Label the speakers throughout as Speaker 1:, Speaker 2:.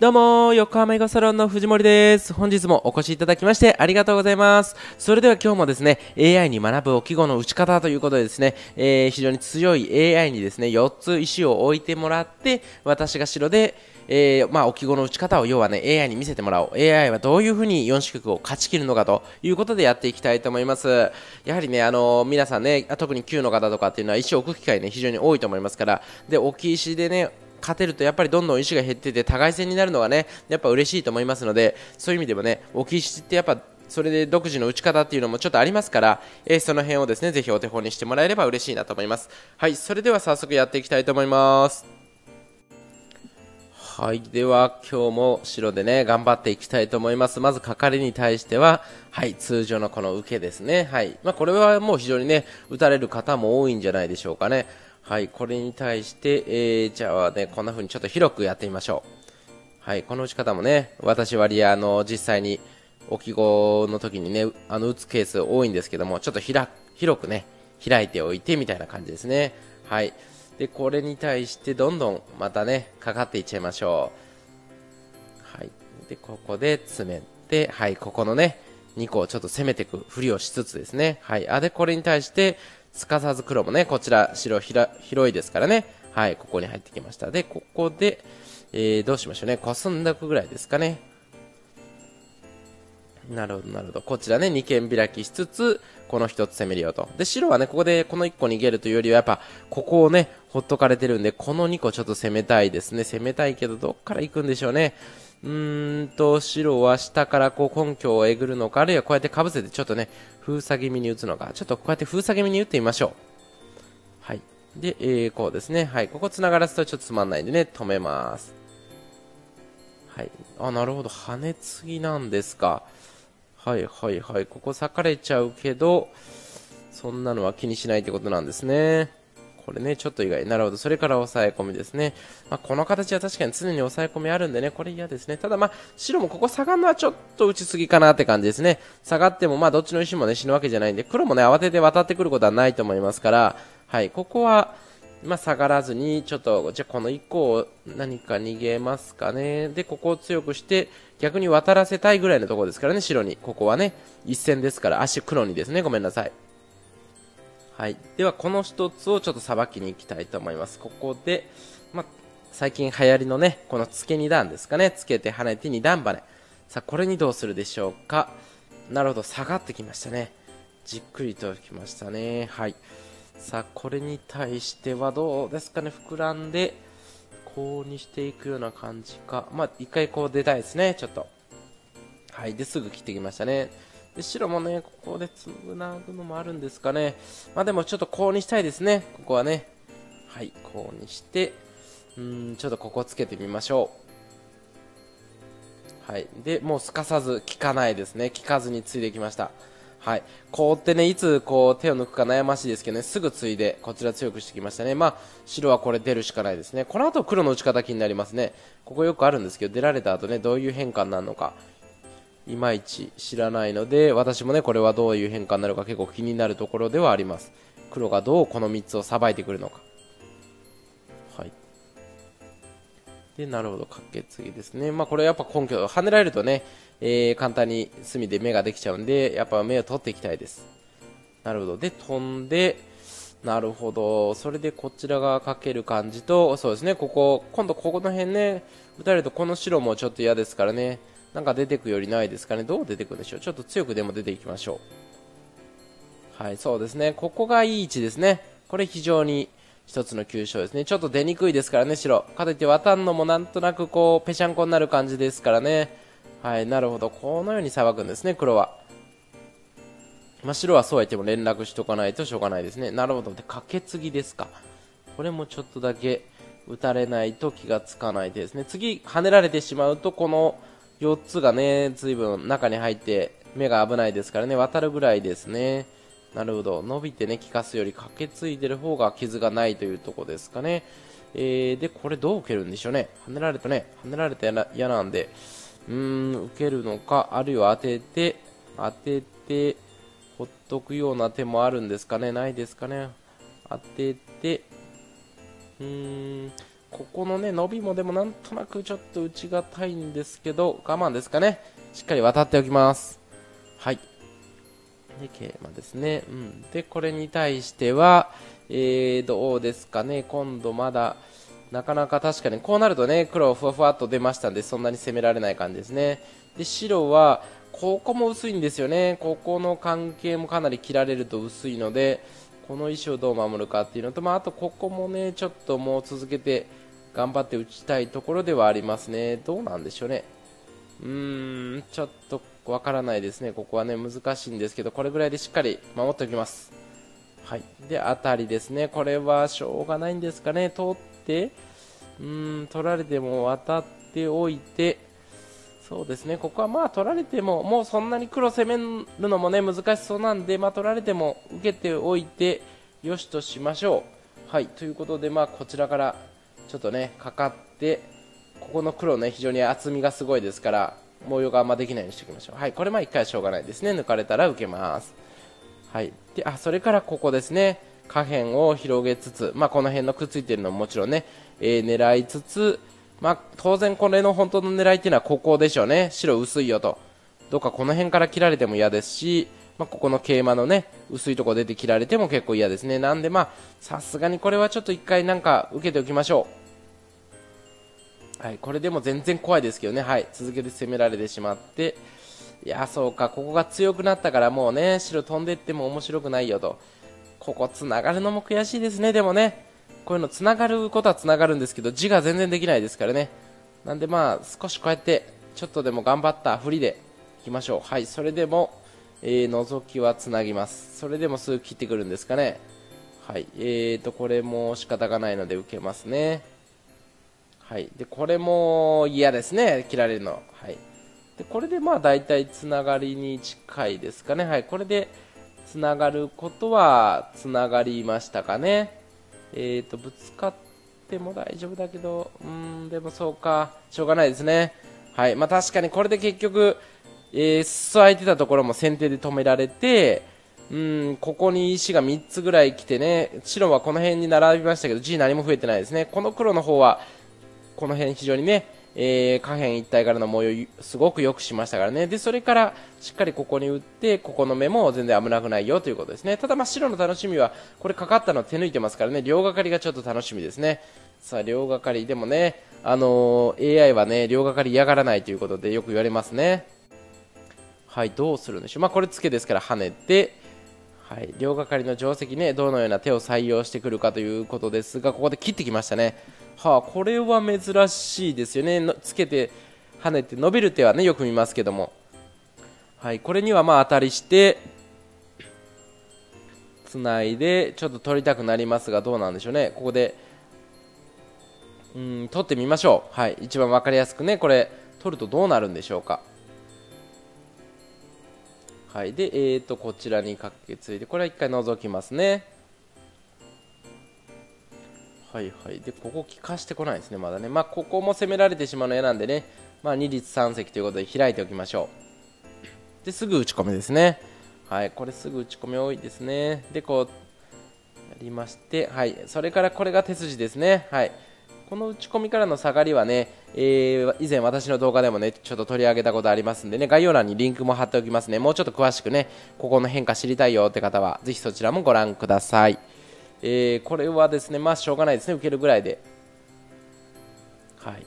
Speaker 1: どうも、横浜囲碁サロンの藤森です。本日もお越しいただきましてありがとうございます。それでは今日もですね、AI に学ぶ置き碁の打ち方ということでですね、えー、非常に強い AI にですね、4つ石を置いてもらって、私が白で、えー、まあ、置き碁の打ち方を要はね、AI に見せてもらおう。AI はどういうふうに4子局を勝ち切るのかということでやっていきたいと思います。やはりね、あのー、皆さんね、特に9の方とかっていうのは石を置く機会ね、非常に多いと思いますから、で、置き石でね、勝てるとやっぱりどんどん石が減ってて互い戦になるのがねやっぱ嬉しいと思いますのでそういう意味でもね置き石ってやっぱそれで独自の打ち方っていうのもちょっとありますから、えー、その辺をですねぜひお手本にしてもらえれば嬉しいなと思います。はいそれでは早速やっていきたいと思います。はいでは今日も白でね頑張っていきたいと思います。まず係に対してははい通常のこの受けですね。はいまあ、これはもう非常にね打たれる方も多いんじゃないでしょうかね。はい、これに対して、えー、じゃあね、こんな風にちょっと広くやってみましょう。はい、この打ち方もね、私割合、あの、実際に置き碁の時にね、あの、打つケース多いんですけども、ちょっと広くね、開いておいてみたいな感じですね。はい。で、これに対してどんどんまたね、かかっていっちゃいましょう。はい。で、ここで詰めて、はい、ここのね、2個をちょっと攻めていくふりをしつつですね。はい。あ、で、これに対して、すかさず黒もね、こちら白ひら広いですからね。はい、ここに入ってきました。で、ここで、えー、どうしましょうね。コスんだくぐらいですかね。なるほど、なるほど。こちらね、2軒開きしつつ、この1つ攻めるよと。で、白はね、ここでこの1個逃げるというよりは、やっぱ、ここをね、ほっとかれてるんで、この2個ちょっと攻めたいですね。攻めたいけど、どっから行くんでしょうね。うーんと、白は下からこう根拠をえぐるのか、あるいはこうやってかぶせてちょっとね、封鎖気味に打つのか、ちょっとこうやって封鎖気味に打ってみましょう。はい。で、えー、こうですね。はい。ここ繋がらすとちょっとつまんないんでね、止めます。はい。あ、なるほど。跳ね継ぎなんですか。はいはいはい。ここ裂かれちゃうけど、そんなのは気にしないってことなんですね。これね、ちょっと意外。なるほど。それから抑え込みですね。まあ、この形は確かに常に抑え込みあるんでね、これ嫌ですね。ただまあ、白もここ下がるのはちょっと打ちすぎかなって感じですね。下がってもまあ、どっちの石もね、死ぬわけじゃないんで、黒もね、慌てて渡ってくることはないと思いますから、はい、ここは、まあ、下がらずに、ちょっと、じゃこの1個を何か逃げますかね。で、ここを強くして、逆に渡らせたいぐらいのところですからね、白に。ここはね、一戦ですから、足黒にですね、ごめんなさい。はい、ではこの1つをちょっとさばきに行きたいと思います。ここで、ま最近流行りのねこのつけ2段ですかね。つけて跳ねて2段バネさあこれにどうするでしょうか。なるほど。下がってきましたね。じっくりときましたね。はい。さあこれに対してはどうですかね。膨らんでこうにしていくような感じか。まあ一回こう出たいですね。ちょっと。はい。ですぐ切ってきましたね。で白もね、ここでつなぐのもあるんですかね。まあでもちょっとこうにしたいですね。ここはね。はい、こうにして、うん、ちょっとここつけてみましょう。はい。で、もうすかさず効かないですね。効かずについできました。はい。こうってね、いつこう手を抜くか悩ましいですけどね、すぐついで、こちら強くしてきましたね。まあ、白はこれ出るしかないですね。この後黒の打ち方気になりますね。ここよくあるんですけど、出られた後ね、どういう変化になるのか。いまいち知らないので私もねこれはどういう変化になるか結構気になるところではあります。黒がどうこの3つをさばいてくるのか。はい。でなるほどかけ継ぎですね。まあこれやっぱ根拠跳ねられるとね、えー、簡単に隅で目ができちゃうんでやっぱ目を取っていきたいです。なるほど。で飛んでなるほど。それでこちらがかける感じと、そうですね、ここ、今度ここの辺ね、打たれるとこの白もちょっと嫌ですからね。なんか出てくよりないですかね。どう出てくるでしょう。ちょっと強くでも出ていきましょう。はい、そうですね。ここがいい位置ですね。これ非常に一つの急所ですね。ちょっと出にくいですからね、白。かといって渡んのもなんとなくこう、ぺしゃんこになる感じですからね。はい、なるほど。このようにさばくんですね、黒は。まあ、白はそうやっても連絡しとかないとしょうがないですね。なるほど。で、かけ継ぎですか。これもちょっとだけ打たれないと気がつかないですね。次、跳ねられてしまうと、この、4つがね、随分中に入って目が危ないですからね、渡るぐらいですね。なるほど。伸びてね、効かすよりかけついてる方が傷がないというとこですかね。えー、で、これどう受けるんでしょうね。跳ねられたね、跳ねられたら嫌なんで、うーん、受けるのか、あるいは当てて、当てて、ほっとくような手もあるんですかね。ないですかね。当てて、うーん、ここのね伸びもでもなんとなくちょっと打ちがたいんですけど我慢ですかね。しっかり渡っておきます。はい。で桂馬ですね、うん、でこれに対しては、えー、どうですかね。今度まだなかなか確かにこうなるとね黒ふわふわっと出ましたんでそんなに攻められない感じですね。で白はここも薄いんですよね。ここの関係もかなり切られると薄いのでこの石をどう守るかっていうのと、まあ、あとここもねちょっともう続けて頑張って打ちたいところではありますね。どうなんでしょうね。うーんちょっとわからないですね。ここはね難しいんですけどこれぐらいでしっかり守っておきます。はい。で当たりですね。これはしょうがないんですかね。通ってうーん取られても渡っておいてそうですねここはまあ取られてももうそんなに黒攻めるのもね難しそうなんで、まあ、取られても受けておいてよしとしましょう。はいということで、まあ、こちらからちょっとねかかってここの黒ね非常に厚みがすごいですから模様があんまできないようにしておきましょう。はい、これまあ1回はしょうがないですね抜かれたら受けます。はい、であそれからここですね下辺を広げつつ、まあ、この辺のくっついてるのももちろんね、えー、狙いつつまあ、当然これの本当の狙いっていうのはここでしょうね。白薄いよと。どっかこの辺から切られても嫌ですし、まあ、ここの桂馬のね薄いとこ出て切られても結構嫌ですね。なんでまあさすがにこれはちょっと1回なんか受けておきましょう。はいこれでも全然怖いですけどね。はい続けて攻められてしまって。いやそうかここが強くなったからもうね白飛んでいっても面白くないよと。ここつながるのも悔しいですねでもね。こういうのつながることはつながるんですけど字が全然できないですからね。なんでまあ少しこうやってちょっとでも頑張ったふりでいきましょう。はいそれでも、えー、覗きはつなぎます。それでもすぐ切ってくるんですかね。はいえーとこれも仕方がないので受けますね。はいでこれも嫌ですね切られるの。はい。でこれでまあ大体つながりに近いですかね。はいこれでつながることはつながりましたかね。えーと、ぶつかっても大丈夫だけど、うん、でもそうか、しょうがないですね。はい。まあ確かにこれで結局、えー、裾空いてたところも先手で止められて、うん、ここに石が3つぐらい来てね、白はこの辺に並びましたけど、G 何も増えてないですね。この黒の方は、この辺非常にね、えー、下辺一帯からの模様すごく良くしましたからね。でそれからしっかりここに打ってここの目も全然危なくないよということですね。ただま白の楽しみはこれかかったの手抜いてますからね。両がかりがちょっと楽しみですね。さあ両がかりでもねあのー、AI はね両がかり嫌がらないということでよく言われますね。はいどうするんでしょう。まあこれ付けですから跳ねてはい、両がかりの定石ねどのような手を採用してくるかということですがここで切ってきましたね。はあ、これは珍しいですよね。のつけて跳ねて伸びる手はねよく見ますけども。はい。これにはまあ当たりしてつないでちょっと取りたくなりますがどうなんでしょうね。ここでうん取ってみましょう。はい。一番分かりやすくねこれ取るとどうなるんでしょうか。はい。でえーとこちらにかけついてこれは一回覗きますね。はいはい。でここ効かしてこないですねまだね。まあここも攻められてしまうの嫌なんでね。まあ2律3石ということで開いておきましょう。ですぐ打ち込みですね。はい。これすぐ打ち込み多いですね。でこうやりましてはい。それからこれが手筋ですね。はい。この打ち込みからの下がりはね、えー、以前私の動画でもね、ちょっと取り上げたことありますんでね、概要欄にリンクも貼っておきますね。もうちょっと詳しくね、ここの変化知りたいよって方は、ぜひそちらもご覧ください。えー、これはですね、まあしょうがないですね、受けるぐらいで。はい。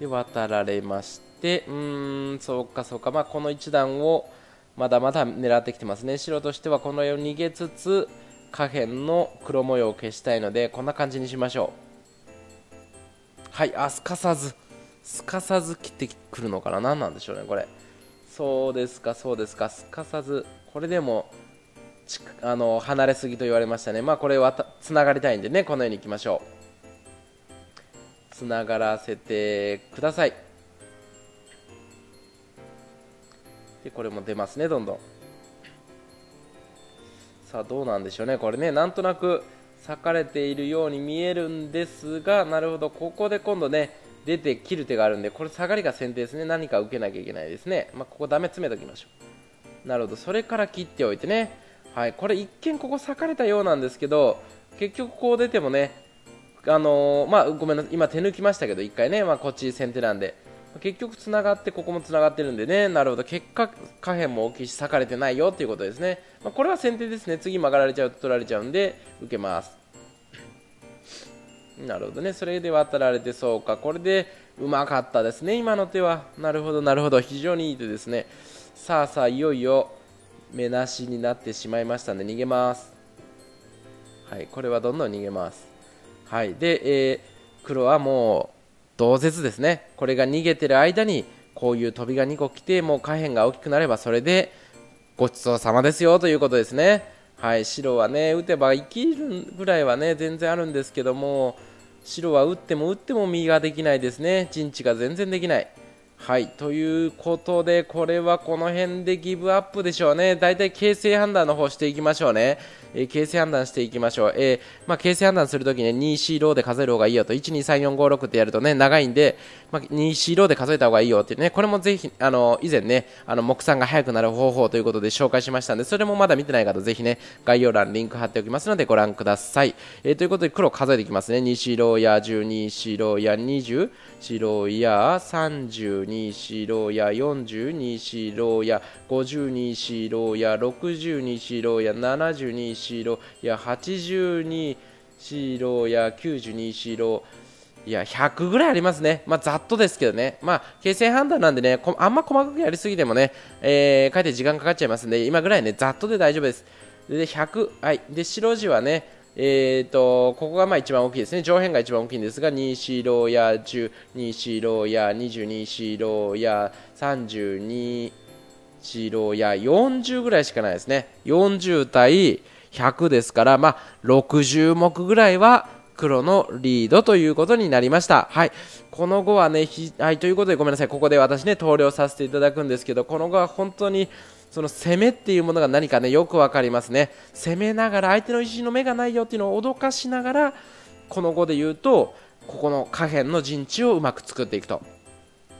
Speaker 1: で、渡られまして、うーん、そうかそうか、まあこの一段をまだまだ狙ってきてますね。白としてはこのように逃げつつ、下辺の黒模様を消したいので、こんな感じにしましょう。はい、あ、すかさず、すかさず切ってくるのかな？何なんでしょうね、これ。そうですか、そうですか、すかさず、これでも、あの離れすぎと言われましたね、まあ、これはつながりたいんでねこのようにいきましょう。つながらせてください。でこれも出ますねどんどん。さあどうなんでしょうねこれね。なんとなく裂かれているように見えるんですがなるほどここで今度ね出て切る手があるんでこれ下がりが先手ですね。何か受けなきゃいけないですね、まあ、ここダメ詰めときましょう。なるほど。それから切っておいてね。はい、これ一見ここ裂かれたようなんですけど結局こう出てもねあのー、まあ、ごめんなさい、今手抜きましたけど、1回ね、まあ、こっち先手なんで、結局つながってここもつながってるんでね。なるほど。結果下辺も大きいし裂かれてないよっていうことですね、まあ、これは先手ですね。次曲がられちゃうと取られちゃうんで受けます。なるほどね。それで渡られてそうか。これでうまかったですね。今の手は。なるほどなるほど。非常にいい手ですね。さあさあいよいよ目なしになってしまいましたんで逃げます。はい。これはどんどん逃げます。はい。で、えー、黒はもう同説ですね。これが逃げてる間にこういう飛びが2個来てもう下辺が大きくなればそれでごちそうさまですよということですね。はい白はね打てば生きるぐらいはね全然あるんですけども白は打っても打っても右ができないですね。陣地が全然できない。はいということでこれはこの辺でギブアップでしょうねだいたい形勢判断の方していきましょうねえー、形勢判断していきましょう。えー、まあ、形勢判断するときね、2、4ローで数える方がいいよと、1、2、3、4、5、6ってやるとね、長いんで、まあ、2、4ローで数えた方がいいよってね、これもぜひ、あの、以前ね、あの、目算が速くなる方法ということで紹介しましたんで、それもまだ見てない方、ぜひね、概要欄リンク貼っておきますのでご覧ください。えー、ということで、黒数えていきますね。2、4ローや12、4ローや20、4ローや32、4ローや42、4ローや52、4ローや62、4ローや72、4ローや82シーローや92シーローいや100ぐらいありますね、まあ、ざっとですけどね、まあ、形勢判断なんでねあんま細かくやりすぎてもね、えー、書いて時間かかっちゃいますんで今ぐらいねざっとで大丈夫です。で100、はい、で白地はねえーと、ここがまあ一番大きいですね上辺が一番大きいんですが2シーローや12シーローや22シーローや32シーローや40ぐらいしかないですね40対100ですから、まあ、60目ぐらいは黒のリードということになりました。はい。この後はね、はい、ということでごめんなさい。ここで私ね、投了させていただくんですけど、この後は本当に、その攻めっていうものが何かね、よくわかりますね。攻めながら、相手の石の目がないよっていうのを脅かしながら、この後で言うと、ここの下辺の陣地をうまく作っていくと。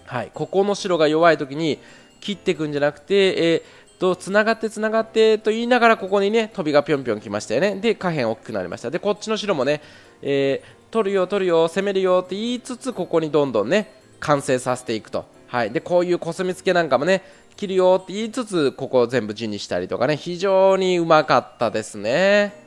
Speaker 1: はい。ここの白が弱い時に、切っていくんじゃなくて、えーとつながってつながってと言いながらここにね飛びがぴょんぴょん来ましたよねで下辺大きくなりましたでこっちの白もね、えー、取るよ取るよ攻めるよって言いつつここにどんどんね完成させていくとはいでこういうコスミ付けなんかもね切るよって言いつつここを全部地にしたりとかね。非常にうまかったですね。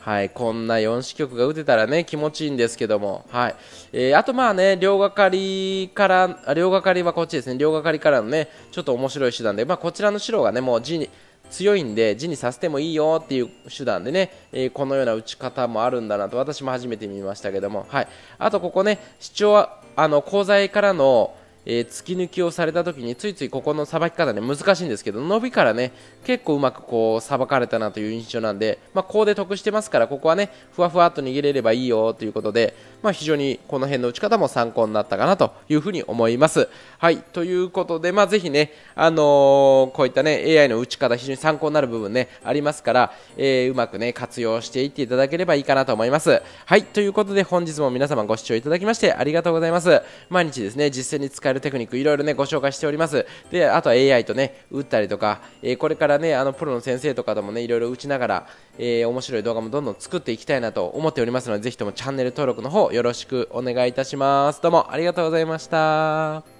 Speaker 1: はい、こんな4子曲が打てたらね、気持ちいいんですけども、はい。えー、あとまあね、両がかりから、両がかりはこっちですね、両がかりからのね、ちょっと面白い手段で、まあこちらの白がね、もう地に、強いんで、地にさせてもいいよっていう手段でね、えー、このような打ち方もあるんだなと、私も初めて見ましたけども、はい。あとここね、主張は、あの、鋼材からの、えー、突き抜きをされた時についついここのさばき方ね難しいんですけど伸びからね結構うまくこうさばかれたなという印象なんで、まあ、こうで得してますからここはねふわふわっと逃げれればいいよということで、まあ、非常にこの辺の打ち方も参考になったかなというふうに思います。はいということで、まあ、ぜひね、あのー、こういったね AI の打ち方非常に参考になる部分ねありますから、えー、うまくね活用していっていただければいいかなと思います。はいということで本日も皆様ご視聴いただきましてありがとうございます。毎日ですね実践に使えるテクニックいろいろねご紹介しております。であとは AI とね打ったりとか、えー、これからねあのプロの先生とかともねいろいろ打ちながら、えー、面白い動画もどんどん作っていきたいなと思っておりますのでぜひともチャンネル登録の方よろしくお願いいたします。どうもありがとうございました。